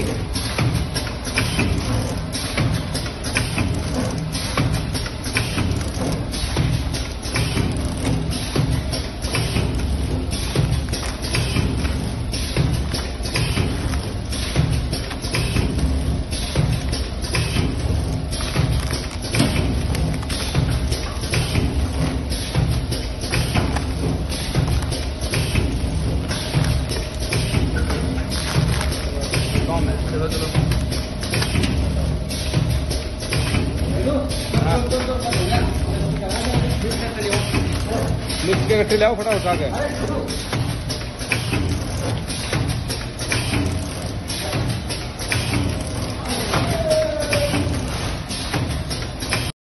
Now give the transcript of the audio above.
Peter. चलो mix के गट्टे लाओ